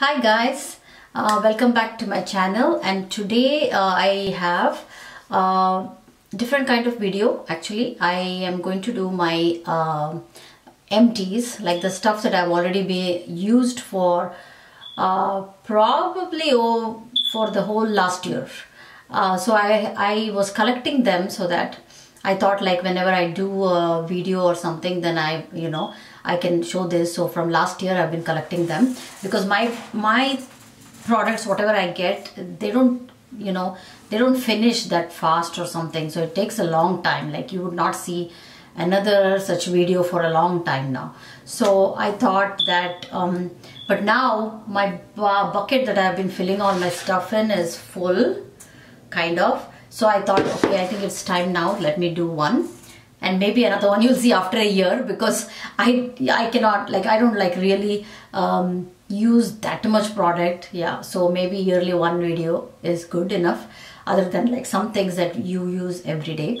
Hi guys, uh, welcome back to my channel and today uh, I have uh, different kind of video actually. I am going to do my uh, empties like the stuff that I've already been used for uh, probably oh, for the whole last year. Uh, so I, I was collecting them so that I thought like whenever I do a video or something then I you know I can show this. So from last year I've been collecting them. Because my my products whatever I get they don't you know they don't finish that fast or something. So it takes a long time. Like you would not see another such video for a long time now. So I thought that um, but now my bucket that I've been filling all my stuff in is full kind of. So I thought okay I think it's time now. Let me do one and maybe another one you'll see after a year because I I cannot like I don't like really um, use that much product. Yeah so maybe yearly one video is good enough other than like some things that you use every day.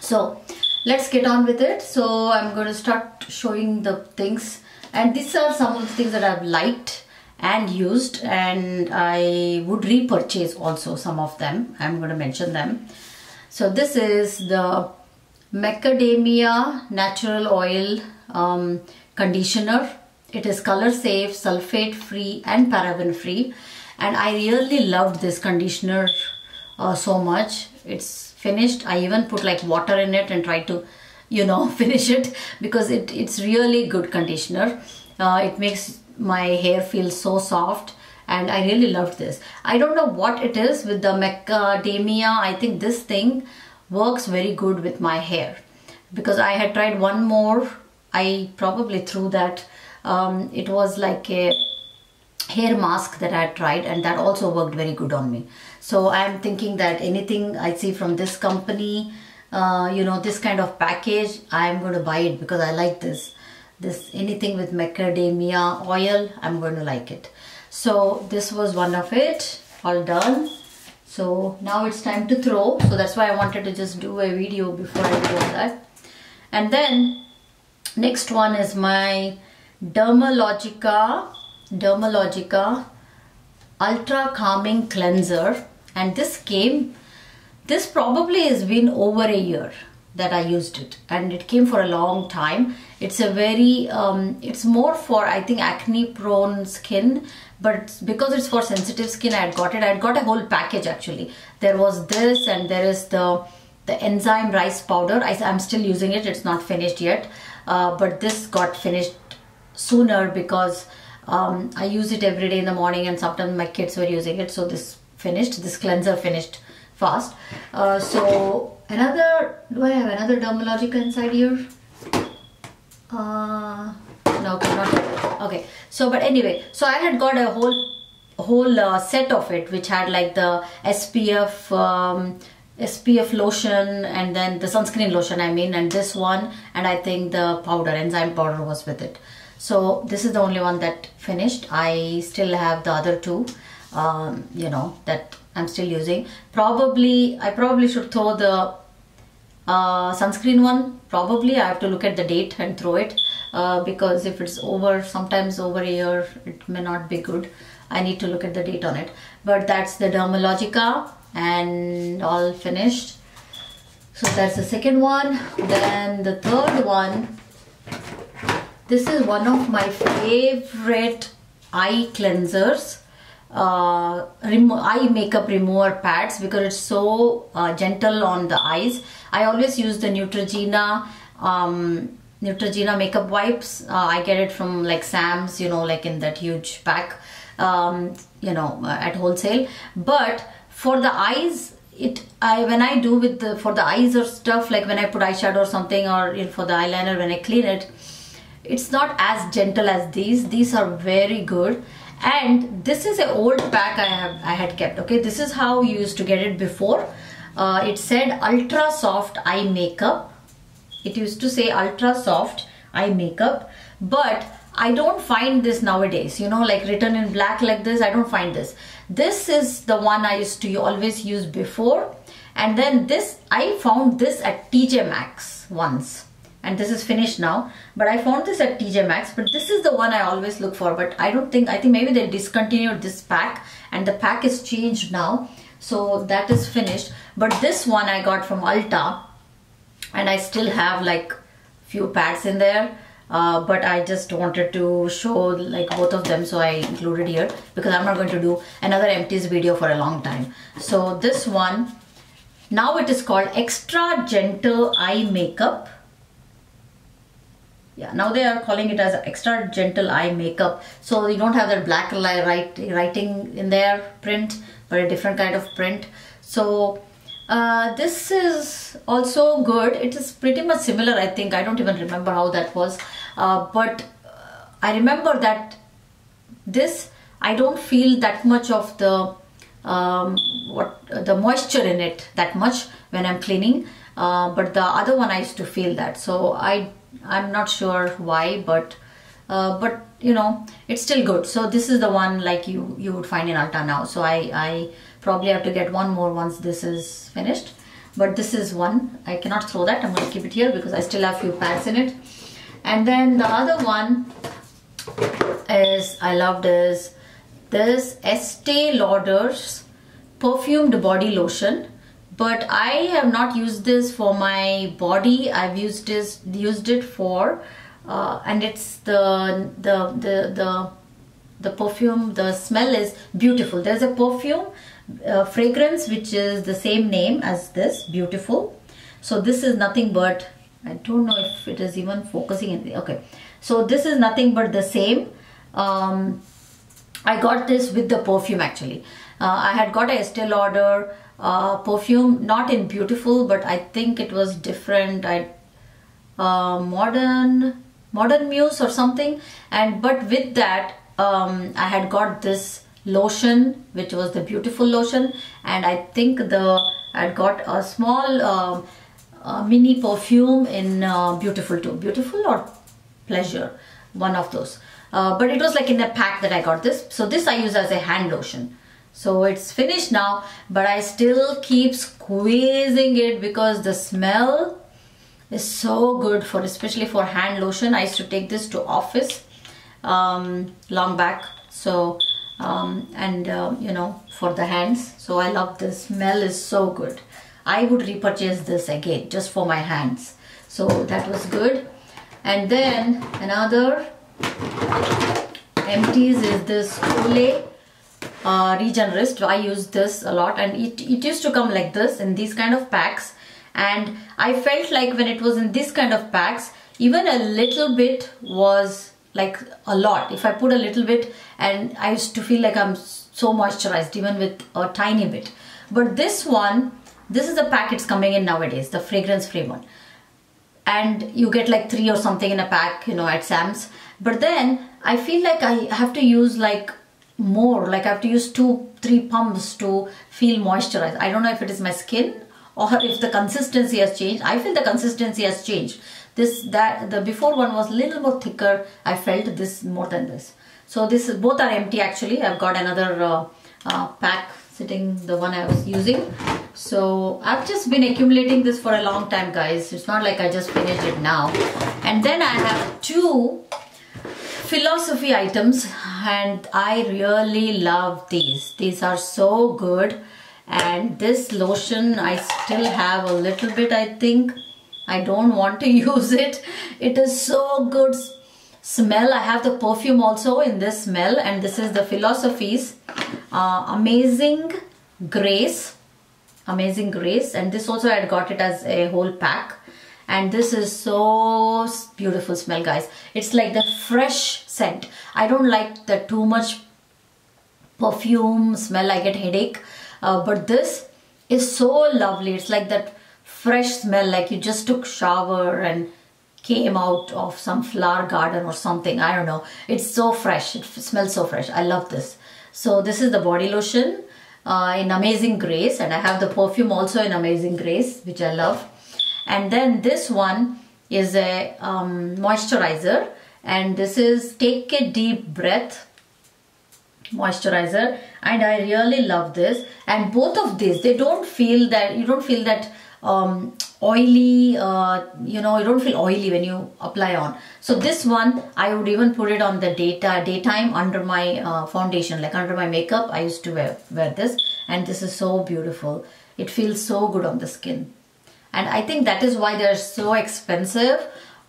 So let's get on with it. So I'm going to start showing the things. And these are some of the things that I've liked and used and I would repurchase also some of them. I'm going to mention them. So this is the macadamia natural oil um, conditioner. It is color safe sulfate free and paraben free. And I really loved this conditioner uh, so much. It's finished. I even put like water in it and try to you know finish it because it, it's really good conditioner. Uh, it makes my hair feel so soft and I really loved this. I don't know what it is with the macadamia. I think this thing works very good with my hair. Because I had tried one more I probably threw that um, it was like a hair mask that I had tried and that also worked very good on me. So I'm thinking that anything I see from this company uh, you know this kind of package I'm going to buy it because I like this. This anything with macadamia oil I'm going to like it. So this was one of it all done so now it's time to throw. So that's why I wanted to just do a video before I do that. And then next one is my Dermalogica Dermalogica Ultra Calming Cleanser. And this came this probably has been over a year that I used it. And it came for a long time it's a very um, it's more for I think acne prone skin but because it's for sensitive skin I had got it. I had got a whole package actually. There was this and there is the the enzyme rice powder. I, am still using it. It's not finished yet. Uh, but this got finished sooner because um, I use it every day in the morning and sometimes my kids were using it. So this finished this cleanser finished fast. Uh, so another do I have another Dermalogica inside here uh, no okay, not okay. So but anyway so I had got a whole whole uh, set of it which had like the SPF um, SPF lotion and then the sunscreen lotion I mean and this one and I think the powder enzyme powder was with it. So this is the only one that finished. I still have the other two um, you know that I'm still using. Probably I probably should throw the uh, sunscreen one probably. I have to look at the date and throw it uh, because if it's over sometimes over a year it may not be good. I need to look at the date on it. But that's the Dermalogica and all finished. So that's the second one. Then the third one. This is one of my favorite eye cleansers uh, eye makeup remover pads because it's so uh, gentle on the eyes. I always use the Neutrogena um, Neutrogena makeup wipes. Uh, I get it from like Sam's you know like in that huge pack um, you know uh, at wholesale. But for the eyes it I when I do with the for the eyes or stuff like when I put eyeshadow or something or you know, for the eyeliner when I clean it it's not as gentle as these. These are very good and this is an old pack I have I had kept okay? This is how you used to get it before. Uh, it said ultra soft eye makeup. It used to say ultra soft eye makeup. But I don't find this nowadays you know like written in black like this I don't find this. This is the one I used to always use before. And then this I found this at TJ Maxx once and this is finished now. But I found this at TJ Maxx but this is the one I always look for. But I don't think I think maybe they discontinued this pack and the pack is changed now. So that is finished. But this one I got from Ulta. And I still have like few pads in there. Uh, but I just wanted to show like both of them so I included here. Because I'm not going to do another empties video for a long time. So this one now it is called extra gentle eye makeup yeah now they are calling it as extra gentle eye makeup. So you don't have that black light writing in their print but a different kind of print. So uh, this is also good. It is pretty much similar I think. I don't even remember how that was. Uh, but uh, I remember that this I don't feel that much of the um, what the moisture in it that much when I'm cleaning. Uh, but the other one I used to feel that. So I I'm not sure why but uh, but you know it's still good. So this is the one like you you would find in Ulta now. So I I probably have to get one more once this is finished. But this is one. I cannot throw that. I'm going to keep it here because I still have few pads in it. And then the other one is I love this this Estee Lauder's perfumed body lotion but I have not used this for my body. I've used this used it for uh, and it's the the the the the perfume the smell is beautiful. There's a perfume uh, fragrance which is the same name as this beautiful. So this is nothing but I don't know if it is even focusing in okay. So this is nothing but the same. Um, I got this with the perfume actually. Uh, I had got a Estee Lauder uh, perfume not in beautiful but I think it was different I uh, modern modern muse or something. And but with that um, I had got this lotion which was the beautiful lotion. And I think the I got a small uh, mini perfume in uh, beautiful too. Beautiful or pleasure? One of those. Uh, but it was like in a pack that I got this. So this I use as a hand lotion so it's finished now, but I still keep squeezing it because the smell is so good for especially for hand lotion. I used to take this to office um, long back. So um, and uh, you know for the hands. So I love the smell is so good. I would repurchase this again just for my hands. So that was good. And then another empties is this Olay uh, Regenerist. I use this a lot and it, it used to come like this in these kind of packs. And I felt like when it was in this kind of packs even a little bit was like a lot. If I put a little bit and I used to feel like I'm so moisturized even with a tiny bit. But this one this is the packets coming in nowadays the fragrance free one. And you get like three or something in a pack you know at Sam's. But then I feel like I have to use like more like I have to use two three pumps to feel moisturized. I don't know if it is my skin or if the consistency has changed. I feel the consistency has changed. This that the before one was a little more thicker. I felt this more than this. So this is both are empty actually. I've got another uh, uh, pack sitting the one I was using. So I've just been accumulating this for a long time guys. It's not like I just finished it now. And then I have two philosophy items and I really love these. These are so good and this lotion I still have a little bit I think. I don't want to use it. It is so good smell. I have the perfume also in this smell and this is the Philosophy's uh, Amazing Grace. Amazing Grace and this also I had got it as a whole pack and this is so beautiful smell guys. It's like the fresh scent. I don't like the too much perfume smell. I get headache. Uh, but this is so lovely. It's like that fresh smell like you just took shower and came out of some flower garden or something. I don't know. It's so fresh. It smells so fresh. I love this. So this is the body lotion uh, in amazing grace. And i have the perfume also in amazing grace which i love and then this one is a um, moisturizer. And this is take a deep breath moisturizer. And I really love this. And both of these they don't feel that you don't feel that um, oily uh, you know you don't feel oily when you apply on. So this one I would even put it on the data daytime under my uh, foundation like under my makeup. I used to wear, wear this. And this is so beautiful. It feels so good on the skin and I think that is why they're so expensive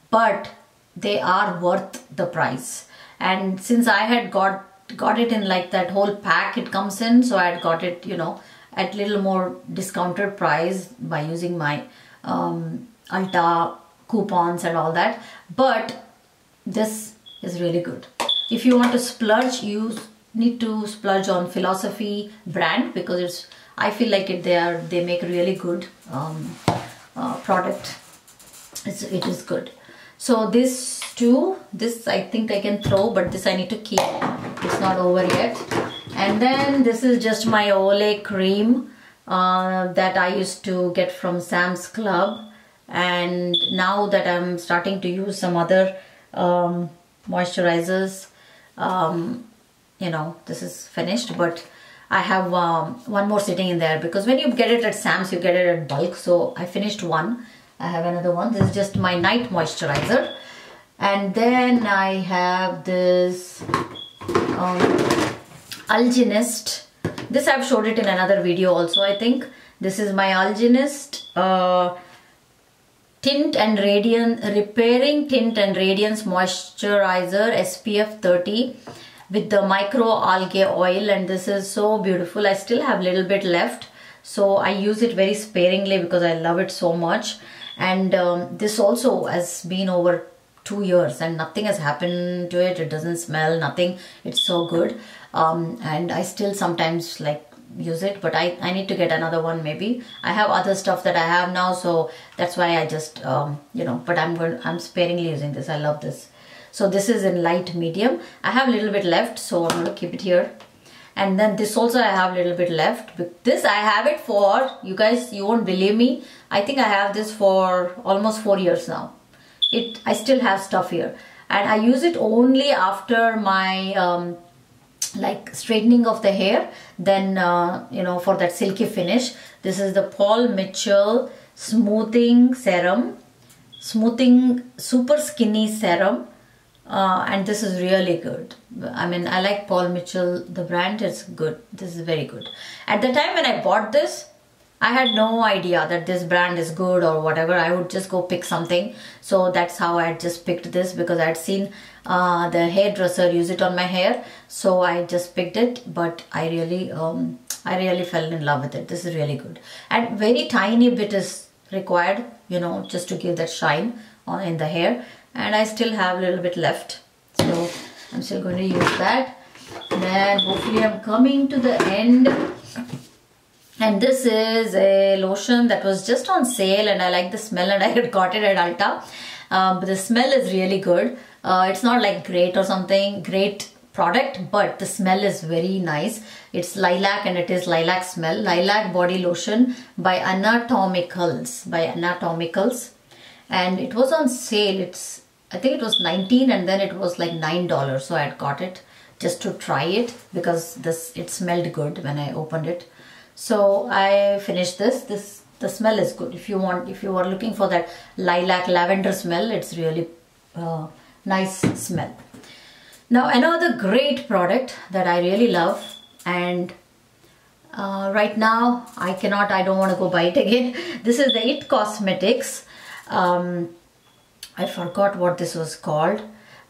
but they are worth the price. And since I had got got it in like that whole pack it comes in so I had got it you know at little more discounted price by using my um, Ulta coupons and all that. But this is really good. If you want to splurge you need to splurge on philosophy brand because it's I feel like it they are they make really good um, uh, product. It's, it is good. So this too this I think I can throw but this I need to keep. It's not over yet. And then this is just my Olay cream uh, that I used to get from Sam's Club. And now that I'm starting to use some other um, moisturizers um, you know this is finished but I have um, one more sitting in there because when you get it at Sam's you get it at bulk. So I finished one. I have another one. This is just my night moisturizer. And then I have this um, Algenist this I've showed it in another video also I think. This is my Algenist uh, tint and radiance repairing tint and radiance moisturizer SPF 30 with the micro algae oil and this is so beautiful. I still have a little bit left so I use it very sparingly because I love it so much. And um, this also has been over two years and nothing has happened to it. It doesn't smell nothing. It's so good. Um, and I still sometimes like use it but I, I need to get another one maybe. I have other stuff that I have now so that's why I just um, you know but I'm going I'm sparingly using this. I love this so this is in light medium. I have a little bit left so I'm going to keep it here. And then this also I have a little bit left. But this I have it for you guys you won't believe me. I think I have this for almost four years now. It I still have stuff here. And I use it only after my um, like straightening of the hair. Then uh, you know for that silky finish. This is the Paul Mitchell smoothing serum. Smoothing super skinny serum uh, and this is really good I mean I like Paul Mitchell the brand is good this is very good at the time when I bought this I had no idea that this brand is good or whatever. I would just go pick something. So that's how I just picked this because I had seen uh, the hairdresser use it on my hair. So I just picked it. But I really, um, I really fell in love with it. This is really good. And very tiny bit is required, you know, just to give that shine on in the hair. And I still have a little bit left. So I'm still going to use that. Then hopefully I'm coming to the end. And this is a lotion that was just on sale and I like the smell and I had got it at Ulta. Um, but the smell is really good. Uh, it's not like great or something great product but the smell is very nice. It's lilac and it is lilac smell. Lilac body lotion by anatomicals by anatomicals and it was on sale. It's I think it was 19 and then it was like nine dollars so I had got it just to try it because this it smelled good when I opened it. So I finished this. This the smell is good. If you want if you are looking for that lilac lavender smell it's really uh, nice smell. Now another great product that I really love and uh, right now I cannot I don't want to go buy it again. This is the IT Cosmetics um, I forgot what this was called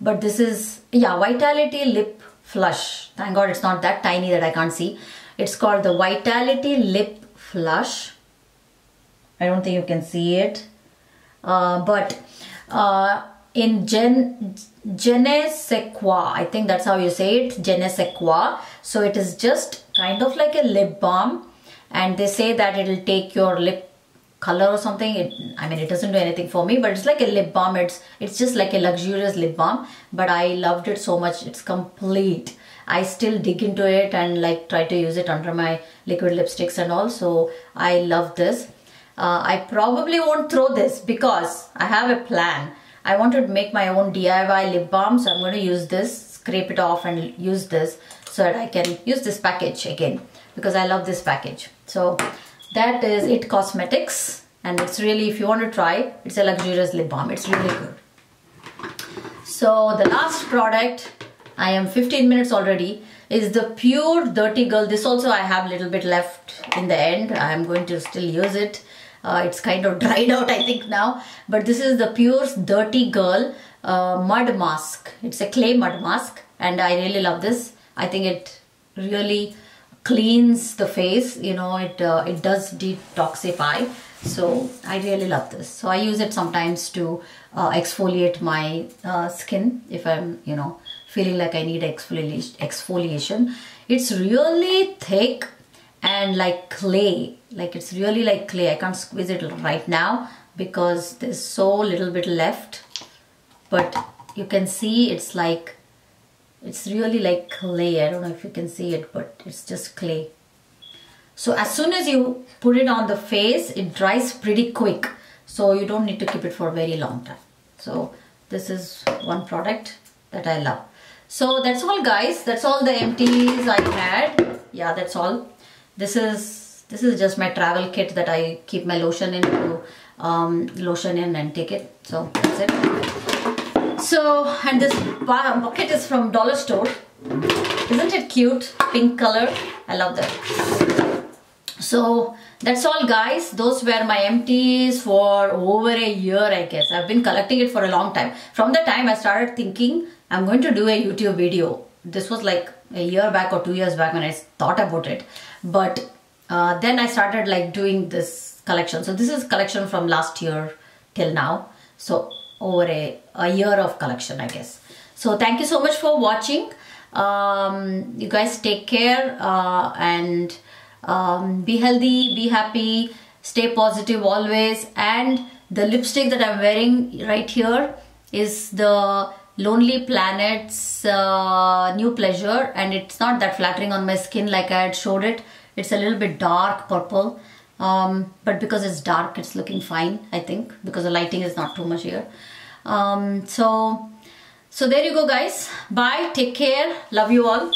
but this is yeah Vitality Lip Flush thank god it's not that tiny that I can't see it's called the Vitality Lip Flush. I don't think you can see it. Uh, but uh, in Gen I think that's how you say it, Je Ne Sais Quoi. So it is just kind of like a lip balm and they say that it will take your lip color or something it i mean it doesn't do anything for me but it's like a lip balm it's it's just like a luxurious lip balm but i loved it so much it's complete I still dig into it and like try to use it under my liquid lipsticks and all. So I love this. Uh, I probably won't throw this because I have a plan. I want to make my own DIY lip balm. So I'm going to use this, scrape it off and use this so that I can use this package again because I love this package. So that is IT Cosmetics. And it's really if you want to try it's a luxurious lip balm. It's really good. So the last product I am 15 minutes already is the pure dirty girl. This also I have a little bit left in the end. I'm going to still use it. Uh, it's kind of dried out I think now. But this is the pure dirty girl uh, mud mask. It's a clay mud mask and I really love this. I think it really cleans the face you know it uh, it does detoxify. So I really love this. So I use it sometimes to uh, exfoliate my uh, skin if I'm you know feeling like I need exfoliation. It's really thick and like clay. Like it's really like clay. I can't squeeze it right now because there's so little bit left. But you can see it's like it's really like clay. I don't know if you can see it but it's just clay. So as soon as you put it on the face it dries pretty quick. So you don't need to keep it for a very long time. So this is one product that I love. So that's all guys. That's all the empties I had. Yeah that's all. This is this is just my travel kit that I keep my lotion in to um, lotion in and take it. So that's it so and this bucket is from dollar store. Isn't it cute? Pink color. I love that. So that's all guys. Those were my empties for over a year I guess. I've been collecting it for a long time. From the time I started thinking I'm going to do a YouTube video. This was like a year back or two years back when I thought about it. But uh, then I started like doing this collection. So this is collection from last year till now. So over a, a year of collection I guess so thank you so much for watching um, you guys take care uh, and um, be healthy be happy stay positive always and the lipstick that I'm wearing right here is the Lonely Planet's uh, New Pleasure and it's not that flattering on my skin like I had showed it. It's a little bit dark purple um, but because it's dark it's looking fine I think because the lighting is not too much here. Um, so, so there you go guys. Bye. Take care. Love you all.